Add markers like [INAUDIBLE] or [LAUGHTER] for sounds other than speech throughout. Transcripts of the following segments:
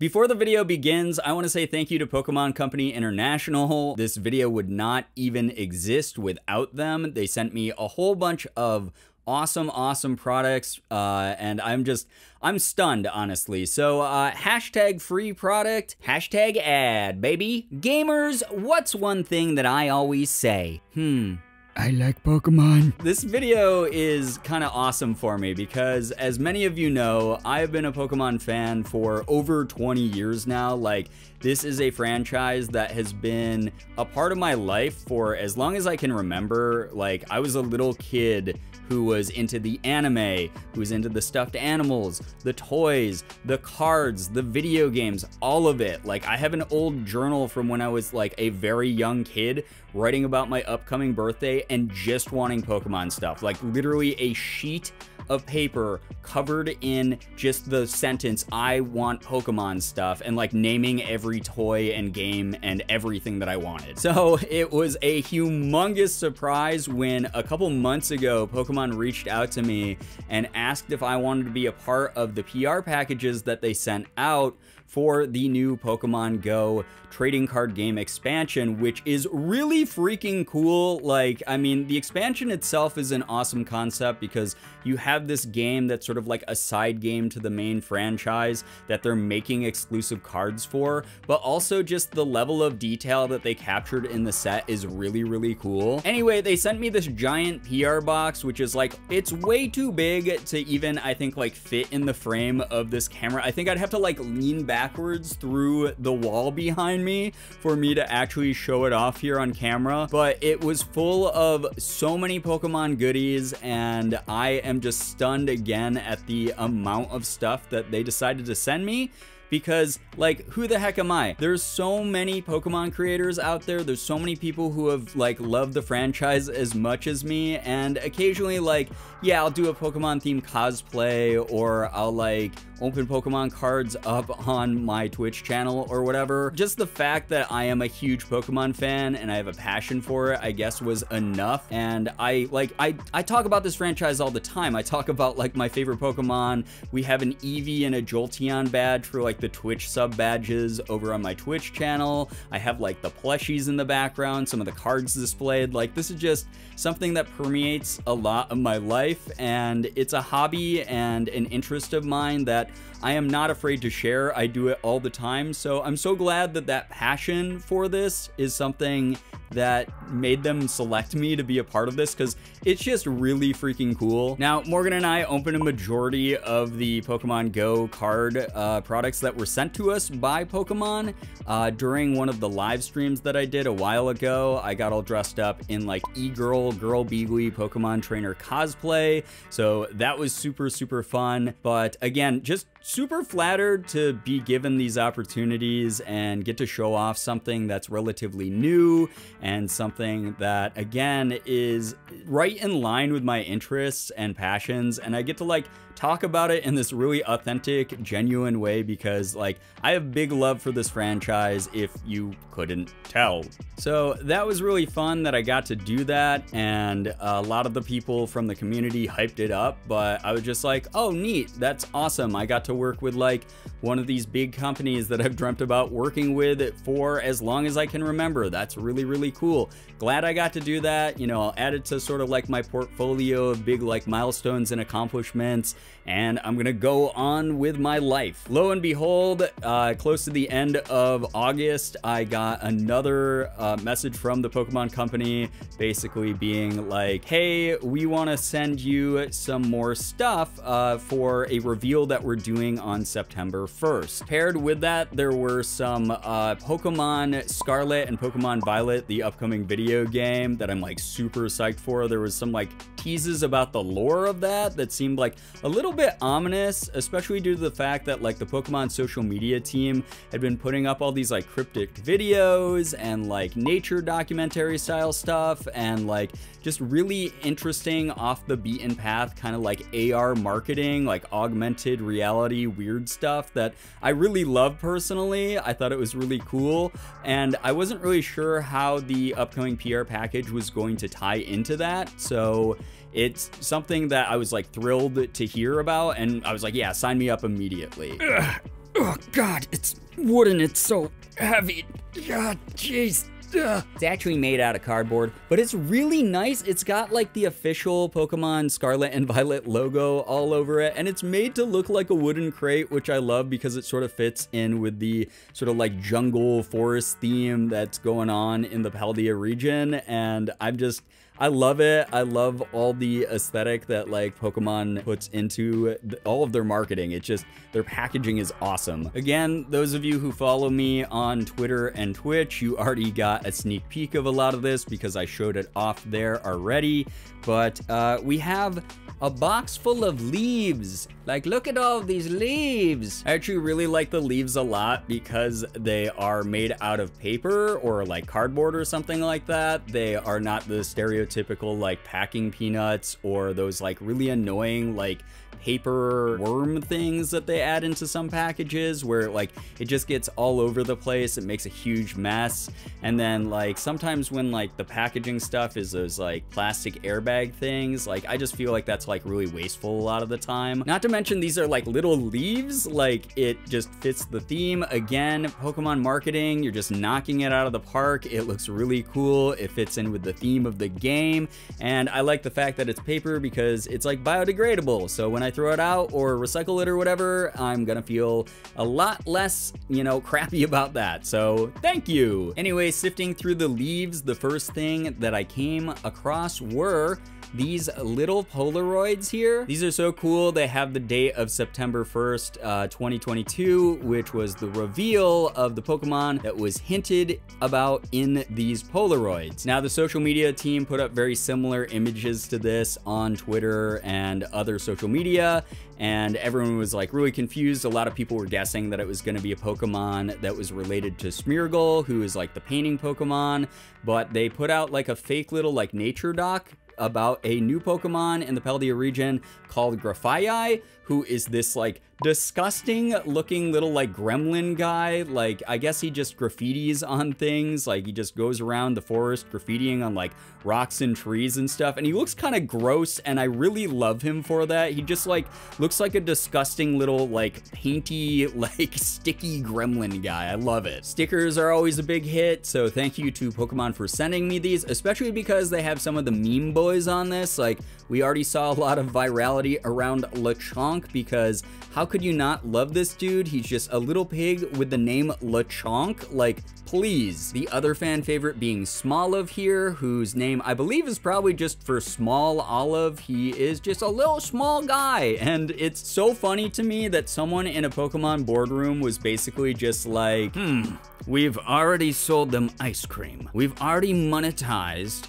Before the video begins, I want to say thank you to Pokemon Company International. This video would not even exist without them. They sent me a whole bunch of awesome, awesome products, uh, and I'm just, I'm stunned, honestly. So, uh, hashtag free product, hashtag ad, baby. Gamers, what's one thing that I always say? Hmm, I like Pokemon. This video is kind of awesome for me because, as many of you know, I've been a Pokemon fan for over 20 years now. Like, this is a franchise that has been a part of my life for as long as I can remember. Like, I was a little kid who was into the anime, who was into the stuffed animals, the toys, the cards, the video games, all of it. Like, I have an old journal from when I was like a very young kid writing about my upcoming birthday and just wanting Pokemon stuff. Like, literally a sheet of paper covered in just the sentence, I want Pokemon stuff, and like naming every toy and game and everything that I wanted. So [LAUGHS] it was a humongous surprise when a couple months ago, Pokemon reached out to me and asked if I wanted to be a part of the PR packages that they sent out for the new Pokemon Go trading card game expansion, which is really freaking cool. Like, I mean, the expansion itself is an awesome concept because you have this game that's sort of like a side game to the main franchise that they're making exclusive cards for, but also just the level of detail that they captured in the set is really, really cool. Anyway, they sent me this giant PR box, which is like, it's way too big to even, I think, like fit in the frame of this camera. I think I'd have to like lean backwards through the wall behind me for me to actually show it off here on camera, but it was full of so many Pokemon goodies and I am just stunned again at the amount of stuff that they decided to send me because like who the heck am I? There's so many Pokemon creators out there. There's so many people who have like loved the franchise as much as me and occasionally like yeah, I'll do a Pokemon themed cosplay or I'll like open Pokemon cards up on my Twitch channel or whatever. Just the fact that I am a huge Pokemon fan and I have a passion for it, I guess was enough. And I like I I talk about this franchise all the time. I talk about like my favorite Pokemon. We have an Eevee and a Jolteon badge for like the Twitch sub badges over on my Twitch channel. I have like the plushies in the background, some of the cards displayed. Like this is just something that permeates a lot of my life and it's a hobby and an interest of mine that I am not afraid to share. I do it all the time. So I'm so glad that that passion for this is something that made them select me to be a part of this because it's just really freaking cool. Now, Morgan and I opened a majority of the Pokemon Go card uh, products that were sent to us by Pokemon uh, during one of the live streams that I did a while ago. I got all dressed up in like e-girl, Girbeagly Pokemon trainer cosplay. So that was super, super fun. But again, just super flattered to be given these opportunities and get to show off something that's relatively new and something that again is right in line with my interests and passions and I get to like talk about it in this really authentic, genuine way because, like, I have big love for this franchise if you couldn't tell. So that was really fun that I got to do that, and a lot of the people from the community hyped it up, but I was just like, oh, neat, that's awesome. I got to work with, like, one of these big companies that I've dreamt about working with for as long as I can remember. That's really, really cool. Glad I got to do that. You know, I'll add it to sort of like my portfolio of big, like, milestones and accomplishments and I'm gonna go on with my life. Lo and behold, uh, close to the end of August, I got another uh, message from the Pokemon Company basically being like, hey, we wanna send you some more stuff uh, for a reveal that we're doing on September 1st. Paired with that, there were some uh, Pokemon Scarlet and Pokemon Violet, the upcoming video game that I'm like super psyched for. There was some like teases about the lore of that that seemed like a little bit ominous, especially due to the fact that like the Pokemon social media team had been putting up all these like cryptic videos and like nature documentary style stuff and like just really interesting off the beaten path kind of like AR marketing, like augmented reality weird stuff that I really love personally. I thought it was really cool and I wasn't really sure how the upcoming PR package was going to tie into that. So it's something that I was like thrilled to hear about, and I was like, yeah, sign me up immediately. Ugh. Oh god, it's wooden, it's so heavy. God, jeez. It's actually made out of cardboard, but it's really nice. It's got like the official Pokemon Scarlet and Violet logo all over it, and it's made to look like a wooden crate, which I love because it sort of fits in with the sort of like jungle forest theme that's going on in the Paldea region, and I'm just I love it. I love all the aesthetic that like Pokemon puts into all of their marketing. It's just their packaging is awesome. Again, those of you who follow me on Twitter and Twitch, you already got a sneak peek of a lot of this because I showed it off there already. But uh, we have a box full of leaves. Like, look at all these leaves. I actually really like the leaves a lot because they are made out of paper or like cardboard or something like that. They are not the stereotypical like packing peanuts or those like really annoying like paper worm things that they add into some packages where like it just gets all over the place. It makes a huge mess. And then like sometimes when like the packaging stuff is those like plastic airbag things like I just feel like that's like really wasteful a lot of the time. Not to mention these are like little leaves. Like it just fits the theme. Again Pokemon marketing you're just knocking it out of the park. It looks really cool. It fits in with the theme of the game. And I like the fact that it's paper because it's like biodegradable. So when I throw it out or recycle it or whatever, I'm gonna feel a lot less, you know, [LAUGHS] crappy about that. So thank you. Anyway, sifting through the leaves, the first thing that I came across were these little Polaroids here. These are so cool. They have the date of September 1st, uh, 2022, which was the reveal of the Pokemon that was hinted about in these Polaroids. Now, the social media team put up very similar images to this on Twitter and other social media, and everyone was like really confused. A lot of people were guessing that it was going to be a Pokemon that was related to Smeargle, who is like the painting Pokemon, but they put out like a fake little like nature doc about a new Pokemon in the Paldea region called Grafaiai, who is this like disgusting looking little like gremlin guy. Like, I guess he just graffitis on things. Like, he just goes around the forest graffitiing on like rocks and trees and stuff. And he looks kind of gross, and I really love him for that. He just like looks like a disgusting little like painty, [LAUGHS] like sticky gremlin guy. I love it. Stickers are always a big hit, so thank you to Pokemon for sending me these, especially because they have some of the meme boys on this. Like, we already saw a lot of virality around Lechonk because how could you not love this dude? He's just a little pig with the name Lechonk. Like, please. The other fan favorite being Smoliv here, whose name I believe is probably just for small olive. He is just a little small guy. And it's so funny to me that someone in a Pokemon boardroom was basically just like, hmm, we've already sold them ice cream. We've already monetized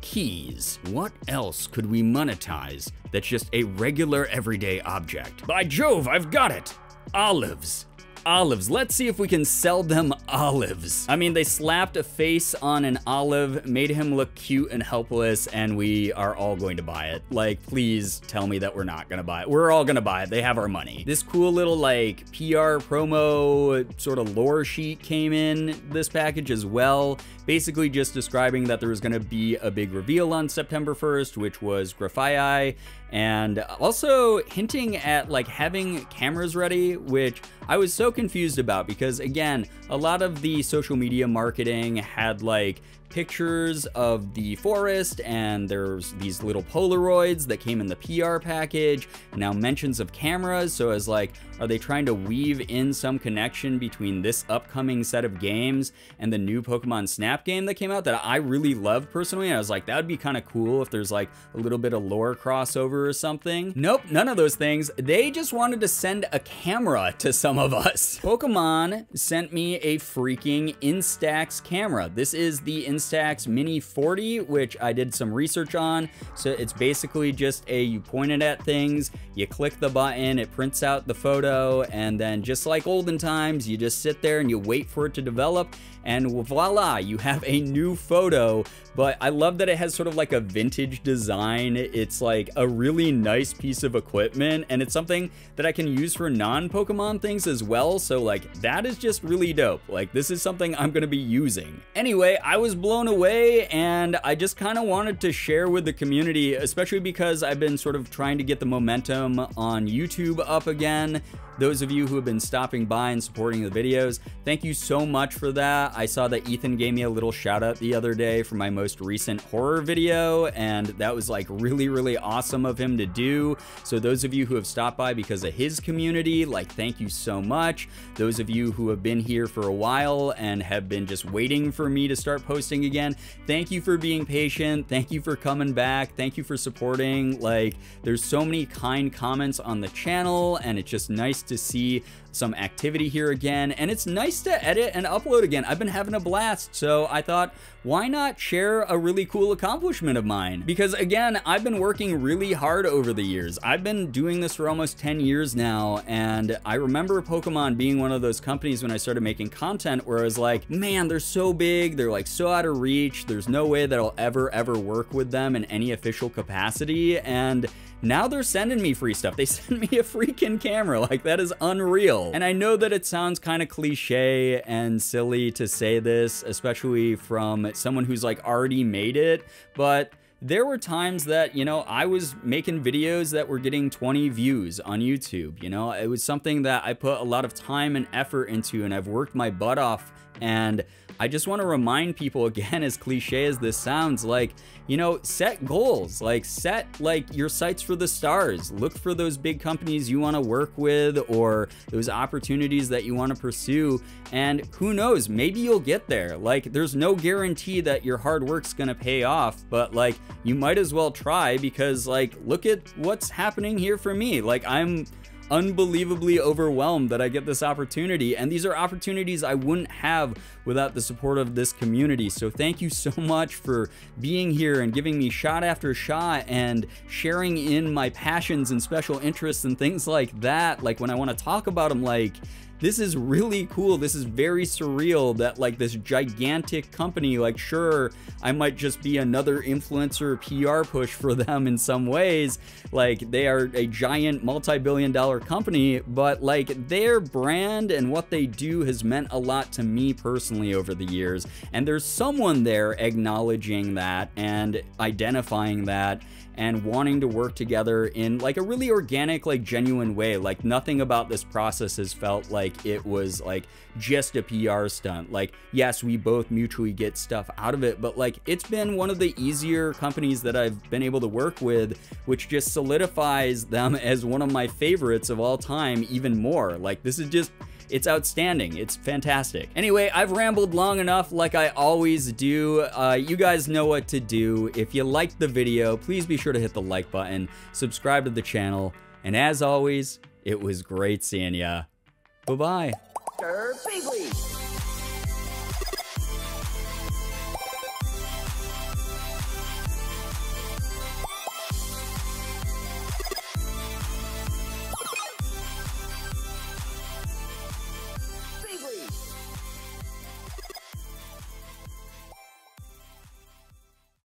keys. What else could we monetize that's just a regular everyday object? By Jove, I've got it! Olives olives. Let's see if we can sell them [LAUGHS] olives. I mean, they slapped a face on an olive, made him look cute and helpless, and we are all going to buy it. Like, please tell me that we're not gonna buy it. We're all gonna buy it. They have our money. This cool little like PR promo sort of lore sheet came in this package as well. Basically just describing that there was gonna be a big reveal on September 1st, which was Grafaiai, and also hinting at like having cameras ready, which I was so confused about because again, a lot of the social media marketing had like pictures of the forest and there's these little polaroids that came in the PR package now mentions of cameras so as like are they trying to weave in some connection between this upcoming set of games and the new Pokemon Snap game that came out that I really loved personally I was like that would be kind of cool if there's like a little bit of lore crossover or something. Nope none of those things. They just wanted to send a camera to some of us. Pokemon sent me a freaking Instax camera. This is the Instax Mini 40, which I did some research on. So it's basically just a, you point it at things, you click the button, it prints out the photo, and then just like olden times, you just sit there and you wait for it to develop, and voila, you have a new photo. But I love that it has sort of like a vintage design. It's like a really nice piece of equipment, and it's something that I can use for non-Pokemon things as well. So like, that is just really dope. Like, this is something I'm gonna be using. Anyway, I was blown away, and I just kind of wanted to share with the community, especially because I've been sort of trying to get the momentum on YouTube up again those of you who have been stopping by and supporting the videos, thank you so much for that. I saw that Ethan gave me a little shout out the other day for my most recent horror video, and that was like really, really awesome of him to do. So those of you who have stopped by because of his community, like thank you so much. Those of you who have been here for a while and have been just waiting for me to start posting again, thank you for being patient. Thank you for coming back. Thank you for supporting. Like there's so many kind comments on the channel and it's just nice to see some activity here again, and it's nice to edit and upload again. I've been having a blast, so I thought, why not share a really cool accomplishment of mine? Because again, I've been working really hard over the years. I've been doing this for almost 10 years now, and I remember Pokemon being one of those companies when I started making content where I was like, man, they're so big, they're like so out of reach, there's no way that I'll ever, ever work with them in any official capacity, and now they're sending me free stuff. They [LAUGHS] sent me a freaking camera. Like, that is unreal. And I know that it sounds kind of cliche and silly to say this, especially from someone who's like already made it, but there were times that, you know, I was making videos that were getting 20 views on YouTube. You know, it was something that I put a lot of time and effort into, and I've worked my butt off. And I just want to remind people [LAUGHS] again, as cliche as this sounds, like, you know, set goals, like set like your sights for the stars. Look for those big companies you want to work with or those opportunities that you want to pursue. And who knows, maybe you'll get there. Like, there's no guarantee that your hard work's going to pay off, but like, you might as well try because, like, look at what's happening here for me. Like, I'm unbelievably overwhelmed that I get this opportunity. And these are opportunities I wouldn't have without the support of this community. So thank you so much for being here and giving me shot after shot and sharing in my passions and special interests and things like that. Like when I want to talk about them, like, this is really cool. This is very surreal that like this gigantic company, like sure, I might just be another influencer PR push for them in some ways. Like they are a giant multi-billion dollar company, but like their brand and what they do has meant a lot to me personally over the years. And there's someone there acknowledging that and identifying that and wanting to work together in like a really organic, like genuine way. Like nothing about this process has felt like it was like just a PR stunt. Like, yes, we both mutually get stuff out of it, but like it's been one of the easier companies that I've been able to work with, which just solidifies them [LAUGHS] as one of my favorites of all time even more. Like, this is just it's outstanding. It's fantastic. Anyway, I've rambled long enough like I always do. Uh, you guys know what to do. If you liked the video, please be sure to hit the like button, subscribe to the channel, and as always, it was great seeing ya. Bye-bye.